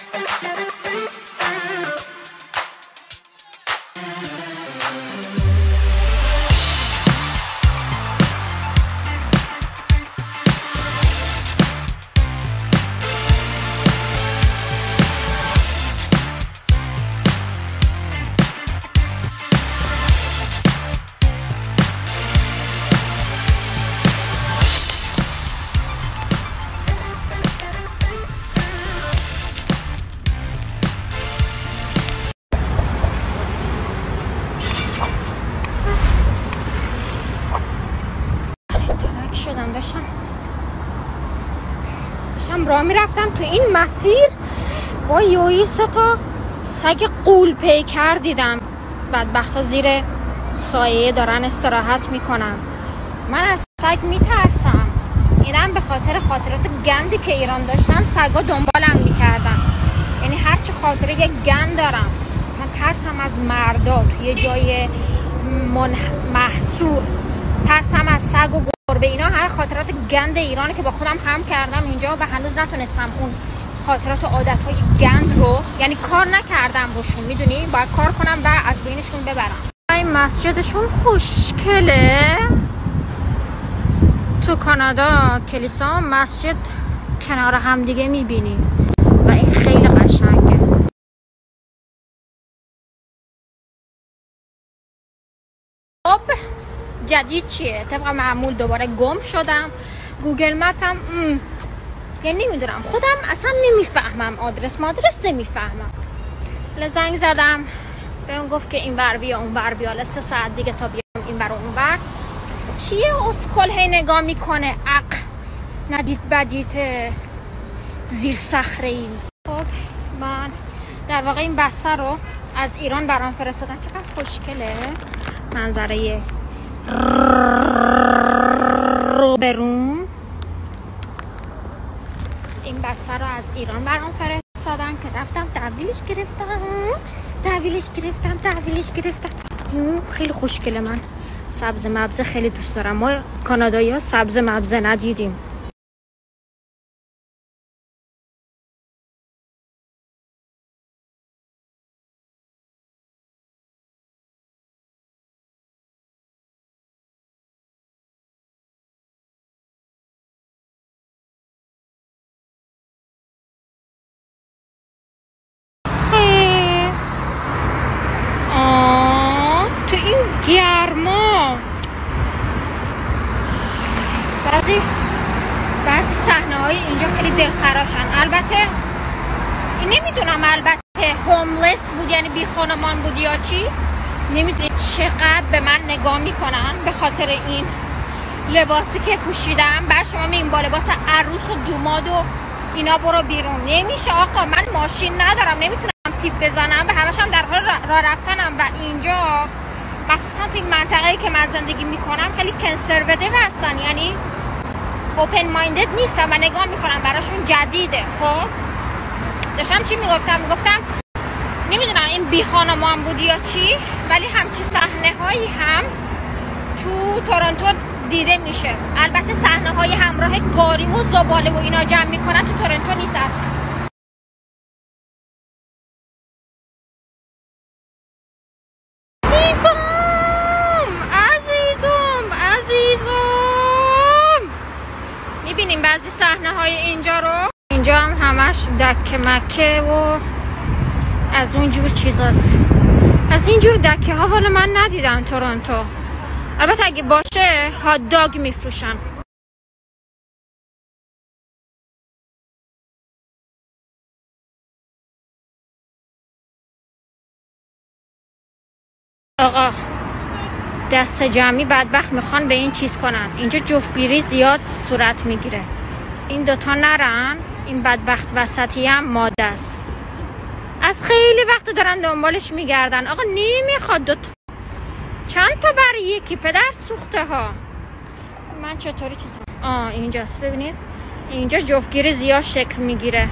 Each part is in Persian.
ترک داشتم داشتم راه می‌رفتم تو این مسیر. با یویی سه تا سگ قول پیکر دیدم. بدبخت ها زیر سایه دارن استراحت می‌کنن. من از سگ میترسم. اینم به خاطر خاطرات گندی که ایران داشتم سگا دنبالم می‌کردن. یعنی هرچی خاطره یک گند دارم. مثلا ترسم از مردا. توی جای. محصور ترسم از سگ و گربه اینا هر خاطرات گند ایرانه که با خودم هم کردم اینجا و هنوز نتونستم اون خاطرات و عادت های گند رو یعنی کار نکردم روشون می‌دونی؟ باید کار کنم و از بینشون ببرم. این مسجدشون خوشکله تو کانادا کلیسا مسجد کنار هم دیگه می‌بینی. جدید چیه؟ طبق معمول دوباره گم شدم. گوگل مپم ام. یعنی نمی‌دونم. خودم اصلا نمی‌فهمم. آدرس مادرس نمی‌فهمم. زنگ زدم. به اون گفت که این ور بیا اون ور بیا. سه ساعت دیگه تا بیام این و اون ور. چیه اسکل هی نگاه می‌کنه؟ عق ندید بدید. زیر صخره این. خب من در واقع این بسته رو از ایران برام فرستادن. چقدر خوشگله. منظره روبروم این بسته رو از ایران برام فرستادن که رفتم تحویلش گرفتم. تحویلش گرفتم تحویلش گرفتم. خیلی خوشگله من. سبز مبزه خیلی دوست دارم. ما کانادایی ها سبز مبزه ندیدیم اه. آه، تو این گرما بعضی بعضی صحنه های اینجا خیلی دلخراشن. البته نمی‌دونم البته هوملس بود یعنی بی خانمان بود یا چی؟ نمی‌دونی چقدر به من نگاه می‌کنن به خاطر این لباسی که پوشیدم. بعد شما میگین با لباس عروس و دوماد و اینا برو بیرون. نمیشه آقا من ماشین ندارم نمی‌تونم تیپ بزنم. و همش هم در حال را- راه رفتنم. و اینجا مخصوصا تو این منطقه که من زندگی می‌کنم خیلی کنسرواتیو هستن. یعنی اوپن مایندد نیستم و نگاه می‌کنم براشون جدیده. خب؟ داشتم چی می‌گفتم؟ می‌گفتم نمی‌دونم این بی خانمان بود یا چی ولی همچی صحنه هایی هم تو تورنتو دیده میشه. البته صحنه های همراه گاری و زباله و اینا جمع می‌کنن تو تورنتو نیست اصلا. صحنه های اینجا رو. اینجا هم همش دکه مکه و از اون جور چیزاست. از این جور دکه ها والا من ندیدم تورنتو. البته اگه باشه هات داگ میفروشن آقا دست جمعی بدبخت می‌خوان به این چیز کنن. اینجا جفتگیری زیاد صورت می‌گیره. این دوتا نرن. این بدبخت وسطی هم ماده است. از خیلی وقت دارن دنبالش میگردن. آقا نمی‌خواد دوتا چند تا برای یکی پدر سوخته ها؟ من چطوری چیز آه اینجاست. ببینید. اینجا جفتگیری زیاد شکل می‌گیره.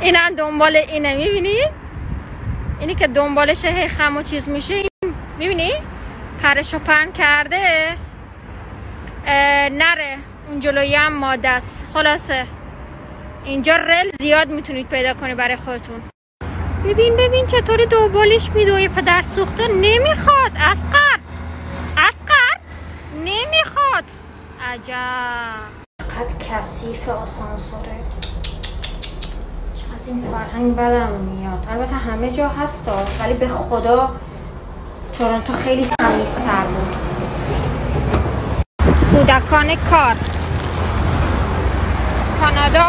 این هم دنبال اینه. می‌بینید؟ اینی که دنبالش هی خم و چیز میشه. می‌بینی؟ پرش و پن کرده. نره. اون جلوی هم ماده است. خلاصه. اینجا رل زیاد می‌تونید پیدا کنید برای خودتون. ببین ببین چطوری دوبالش میدوی پدر سوخته نمی‌خواد. اسقر. اسقر. نمی‌خواد. عجب. چقدر کثیف آسانسوره. از این فرهنگ بدم میاد. البته همه جا هست ولی به خدا تورنتو خیلی تمیزتر بود. کودکان کار. کانادا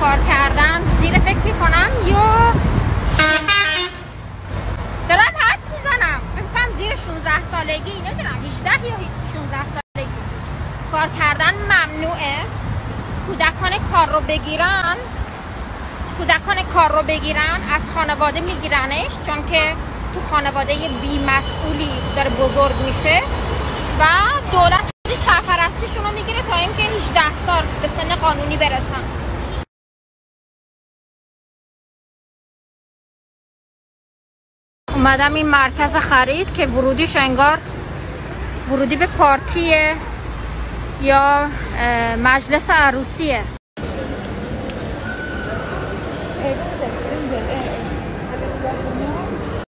کار کردن زیر فکر می‌کنم یا دارم حرف می‌زنم. فکر زیر 16 سالگی نمی‌دونم 18 یا 16 سالگی. کار کردن ممنوعه. کودکان کار رو بگیرن. کودکان کار رو بگیرن از خانواده میگیرنش چون که تو خانواده بی مسئولی داره بزرگ میشه. و دولت سرپرستیشون رو می‌گیره تا اینکه 18 سال به سن قانونی برسن اومدم این مرکز خرید که ورودیش انگار ورودی به پارتیه یا مجلس عروسیه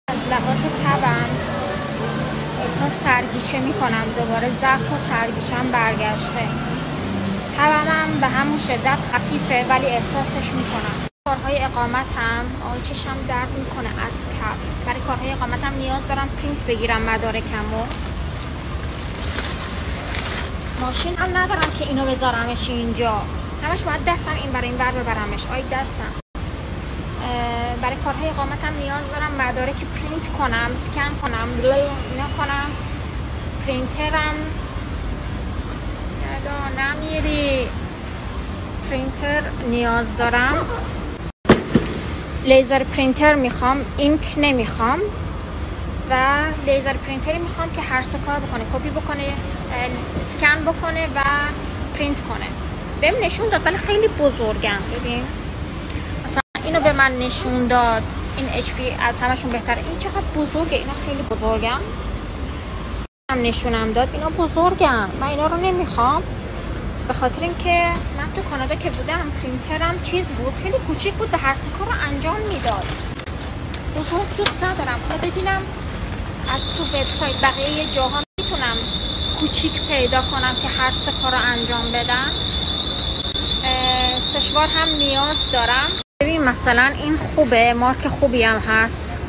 از لحاظ تبم احساس سرگیجه می‌کنم. دوباره ضعف و سرگیجم برگشته. تبمم به همون شدت خفیفه ولی احساسش می‌کنم. کارهای اقامتم آی درد می‌کنه از تب. برای کارهای اقامتم نیاز دارم پرینت بگیرم مدارکمو. ماشین هم ندارم که اینو بذارمش اینجا. همش باید دستم این برای این بر ببرمش. آی دستم. برای کارهای اقامتم نیاز دارم مدارک پرینت کنم سکن کنم اینا کنم پرینترم. نمیری. پرینتر نیاز دارم. laser printer می‌خوام ink نمی‌خوام. و laser printer ی می‌خوام که هر سه کار بکنه کپی بکنه سکن بکنه و پرینت کنه. بهم نشون داد ولی خیلی بزرگم. ببین. اینو به من نشون داد. این پی از همشون بهتره. این چقدر بزرگه. اینا خیلی بزرگم هم نشونم داد. اینا بزرگم من اینا رو نمی‌خوام. به خاطر اینکه من تو کانادا که بودم پرینترم چیز بود. خیلی کوچیک بود. به هر کار رو انجام می‌داد. بزرگ دوست ندارم. حالا ببینم از تو وبسایت بقیه جاها می‌تونم کوچیک پیدا کنم که هر سه کار رو انجام بدم. سشوار هم نیاز دارم. مثلا این خوبه مارک خوبی هم هست.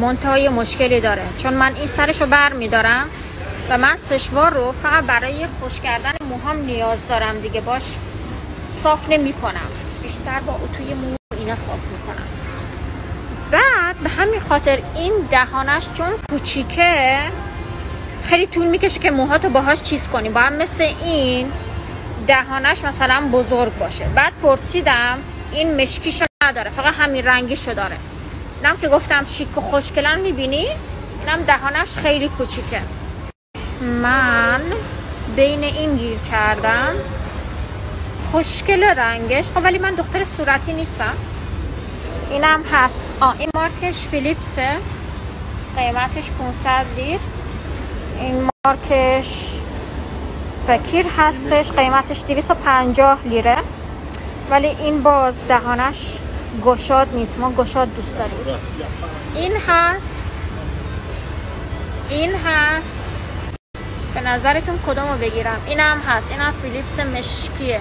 منتهای مشکلی داره. چون من این سرش رو بر میدارم و من سشوار رو فقط برای خوش کردن موهام نیاز دارم دیگه. باش صاف نمی کنم بیشتر با اتوی مو اینا صاف می‌کنم. بعد به همین خاطر این دهانش چون کوچیکه خیلی طول می‌کشه که موهاتو باهاش چیز کنی. با هم مثل این دهانش مثلا بزرگ باشه. بعد پرسیدم این مشکیشو نداره. فقط همین رنگیشو داره. اینم که گفتم شیک و خوشگلن می‌بینی؟ اینم دهانش خیلی کوچیکه. من بین این گیر کردم. خوشگل رنگش. خب ولی من دختر صورتی نیستم. اینم هست. آه این مارکش فیلیپسه. قیمتش 500 لیر. این مارکش فکیر هستش. قیمتش 250 لیره. ولی این باز دهانش گشاد نیست ما گشاد دوست داریم. این هست این هست. به نظرتون کدومو بگیرم؟ اینم هست اینم فیلیپس مشکیه.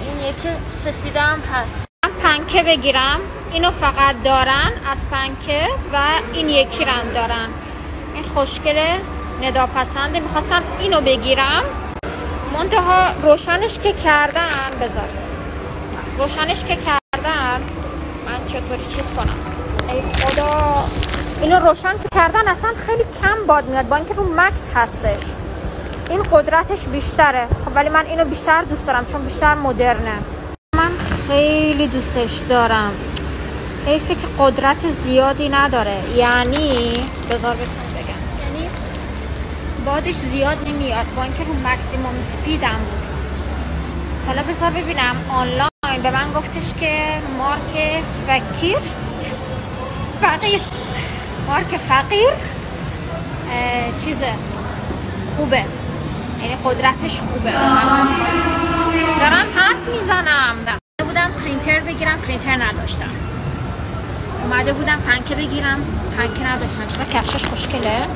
این یکی سفیده هم هست. من پنکه بگیرم اینو فقط دارن از پنکه و این یکی رم دارن. این خوشگله نداپسنده می‌خواستم اینو بگیرم. منتها روشنش که کردن بذار. روشنش که کردن چطوری؟ چیز کنم. ای خدا. اینو روشن کردن اصلا خیلی کم باد میاد. با اینکه رو مکس هستش. این قدرتش بیشتره. خب ولی من اینو بیشتر دوست دارم چون بیشتر مدرنه. من خیلی دوستش دارم. حیفه که قدرت زیادی نداره. یعنی بذار بگم. یعنی بادش زیاد نمیاد. با اینکه رو مکسیموم سپیدم. بود حالا بذار ببینم. آنلاین به من گفتش که مارک فکیر فقیر. مارک فقیر. چیزه. خوبه. یعنی قدرتش خوبه. دارم حرف می‌زنم. نداشتم. اومده بودم پنکه بگیرم پنکه نداشتم. چرا کفشش خوشگله؟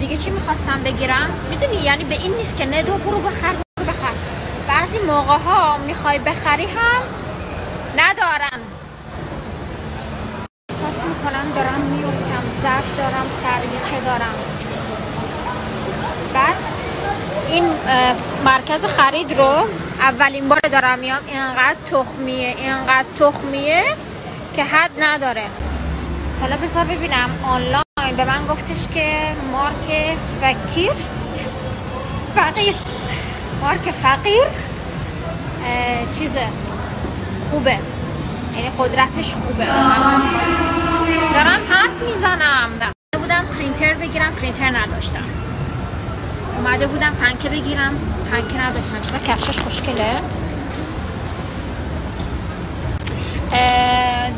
دیگه چی می‌خواستم بگیرم؟ می‌دونی یعنی به این نیست که ندو برو بخر برو بخر. بعضی موقع ها می‌خوای بخری هم ندارن احساس می‌کنم دارم میفتم ضعف دارم چه دارم. بعد این مرکز خرید رو اولین بار دارم میام اینقدر تخمیه اینقدر تخمیه که حد نداره. حالا بذار ببینم آنلاین به من گفتش که مارک فکیر فقیر. مارک فقیر. چیزه. خوبه. یعنی قدرتش خوبه. دارم حرف می‌زنم. بودم پرینتر بگیرم پرینتر نداشتم. اومده بودم پنکه بگیرم پنکه نداشتم. چرا کفشش خوشگله؟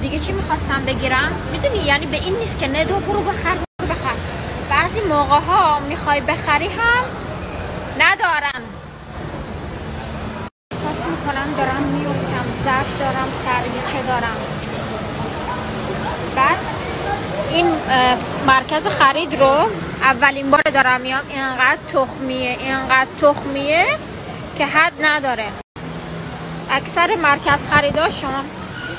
دیگه چی می‌خواستم بگیرم؟ می‌دونی یعنی به این نیست که ندو برو بخر برو بخر. بعضی موقع ها می‌خوای بخری هم ندارن احساس می‌کنم دارم میفتم ضعف دارم چه دارم. بعد این مرکز خرید رو اولین بار دارم میام اینقدر تخمیه اینقدر تخمیه که حد نداره. اکثر مرکز خریداشون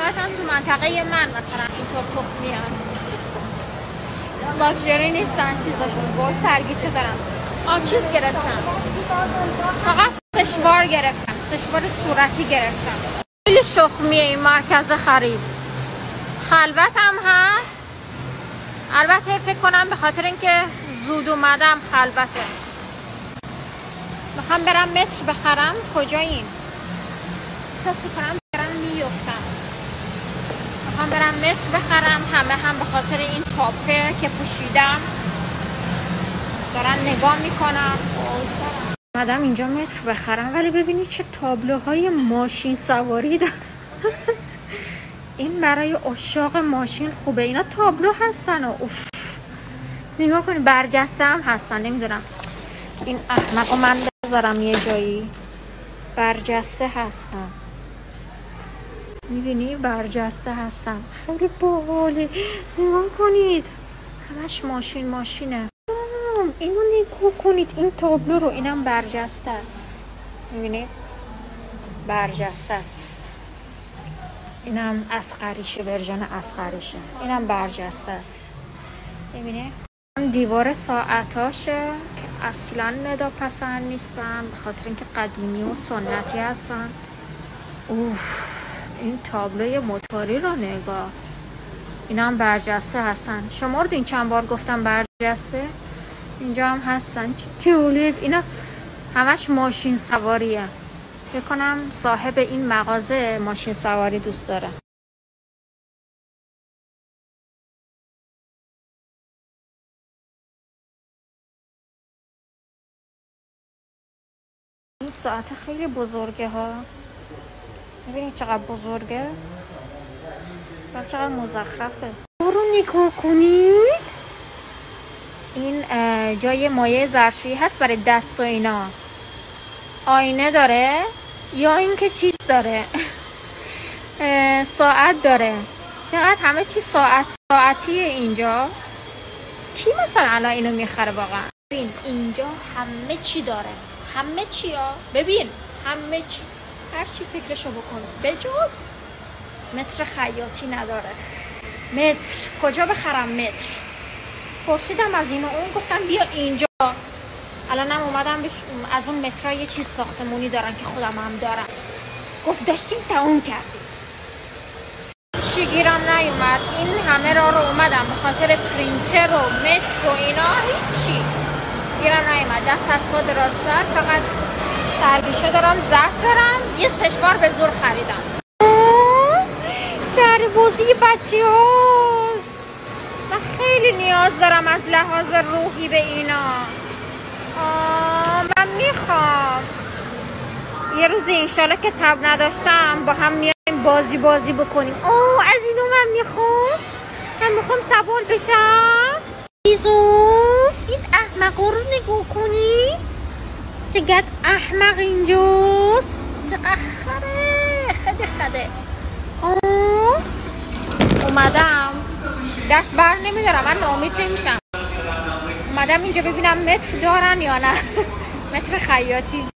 شاید هم تو منطقه من مثلا اینطور تخمی هم لاکچری نیستن چیزاشون. با سرگیچه دارم. آن چیز گرفتم. فقط سشوار گرفتم. سشوار صورتی گرفتم. خیلی شخمیه این مرکز خرید. خلوت هم هست. البته فکر کنم به خاطر اینکه زود اومدم خلوته. می‌خوام برم متر بخرم. کجا این احساس کنم برم متر بخرم همه هم به خاطر این تاپه که پوشیدم دارن نگاه می‌کنم اومدم اینجا متر بخرم ولی ببینید چه تابلوهای ماشین سواری دارم این برای اشاق ماشین خوبه. اینا تابلو هستن و اوف. نگاه کنید برجسته هم هستن نمی‌دونم. این احمق من بذارم یه جایی. برجسته هستم می‌بینی برجسته هستم. خیلی باحاله. نگاه کنید. همش ماشین ماشینه. اینو نگاه کنید. این تابلو رو اینم برجسته است. می‌بینید برجسته است. اینم اسقریشه ورژن اسقریشه. اینم برجسته است. می‌بینید دیوار ساعتاشه که اصلا ندا پسند نیستن به خاطر اینکه قدیمی و سنتی هستن. اوف. این تابلوی موتوری رو نگاه. اینا هم برجسته هستن. شمردین چند بار گفتم برجسته؟ اینجا هم هستن. جالب اینا همش ماشین سواریه. بکنم صاحب این مغازه ماشین سواری دوست داره. این ساعت خیلی بزرگه ها. می‌بینید چقدر بزرگه. و چقدر مزخرفه. رو نگاه کنید. این جای مایه زرشویی هست برای دست و اینا. آینه داره یا اینکه چیز داره؟ ساعت داره. چقدر همه چی ساعت ساعتیه اینجا. کی مثلا الان اینو می‌خره واقعا؟ ببین اینجا همه چی داره. همه چی ها. ببین همه چی. هر چی فکرشو بکن. بجز متر خیاطی نداره. متر. کجا بخرم متر؟ پرسیدم از این و اون گفتم بیا اینجا. الانم اومدم بش... از اون مترا یه چیز ساختمونی دارن که خودم هم دارم. گفت داشتیم اون کردیم. چی گیرم نیومد. این همه را رو اومدم. به خاطر پرینتر و متر و اینا هیچی. گیرم نیومد. دست از پا دراستر فقط سرگیشه دارم زفت دارم. یه سشوار به زور خریدم. شهر بازی بچه هاست. من خیلی نیاز دارم از لحاظ روحی به اینا. من می‌خوام. یه روزی انشالله که تب نداشتم با هم میایم بازی بازی بکنیم. اوه از اینو من می‌خوام. من می‌خوام سوال بشم. بیزو این احمق رو نگاه کنید. چقدر احمق اینجاست چقدر خره. خیلی خره اومدم. دست بر نمیدارم من نامید نمیشم. اومدم اینجا ببینم متر دارن یا نه. متر خیاطی.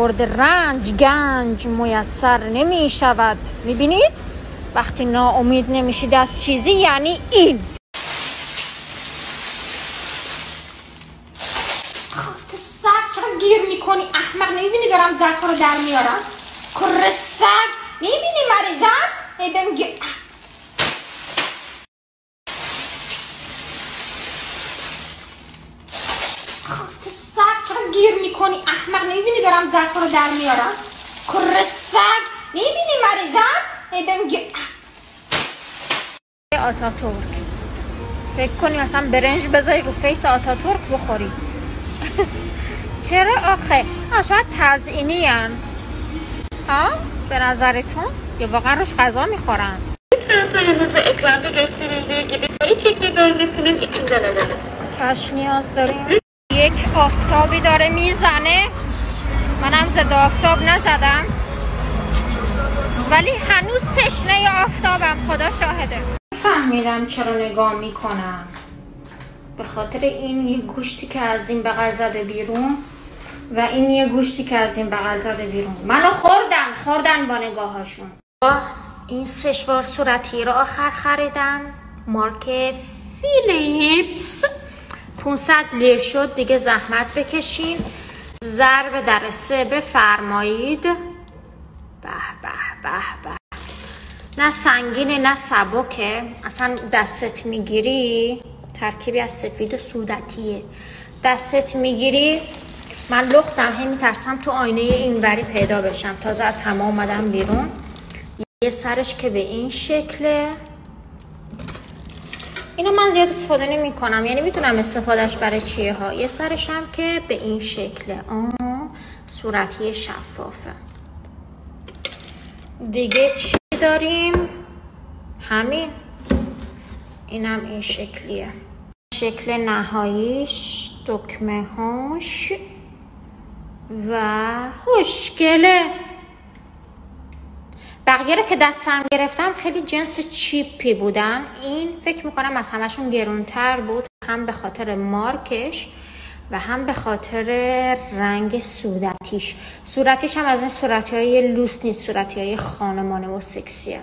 برد رنج گنج میسر نمی شود می‌بینید؟ وقتی ناامید نمیشید از چیزی یعنی این. خاط سر چرا گیر می‌کنی؟ احمق نمی‌بینی دارم ظرفا رو در میارم؟ کر سگ نمی‌بینی مریضم؟ هی بهم گیر خاط سر چرا گیر می‌کنی. احمق نمی‌بینی دارم ظرفا رو در میارم؟ کر سگ. نمی‌بینی مریضم هی بهم گیر آتاتورک. فکر کنی مثلا برنج بذاری رو فیس آتاتورک بخوری. چرا آخه؟ شاید تزئینی هن. ها؟ به نظرتون؟ یا واقعا روش غذا می‌خورن؟ کش نیاز داریم؟ یک آفتابی داره می‌زنه. منم زد آفتاب نزدم. ولی هنوز تشنه آفتابم. خدا شاهده. فهمیدم چرا نگاه می‌کنم. به خاطر این یه گوشتی که از این بغل زده بیرون و این یه گوشتی که از این بغل زده بیرون. منو خوردن خوردن با نگاهاشون این سشوار صورتی رو آخر خریدم. مارک فیلیپس. 500 لیر شد دیگه زحمت بکشین. ضرب در سه بفرمایید. به به به به. نه سنگینه نه سبکه. اصلا دستت می‌گیری ترکیبی از سفید و سودتیه. دستت می‌گیری. من لختم هی میترسم تو آینه اینوری پیدا بشم. تازه از همه اومدم بیرون. یه سرش که به این شکله. اینو من زیاد استفاده نمی کنم یعنی می‌تونم استفادهش برای چیه ها. یه سرش هم که به این شکله آه صورتی شفافه. دیگه چی داریم؟ همین. اینم این شکلیه. شکل نهاییش دکمه هاش و خوشگله. بقیه رو که دستم گرفتم خیلی جنس چیپی بودن. این فکر می‌کنم از همشون گرونتر بود هم به خاطر مارکش و هم به خاطر رنگ صورتیش. صورتیش هم از این صورتی های لوس نیست صورتی های خانمانه و سکسیه.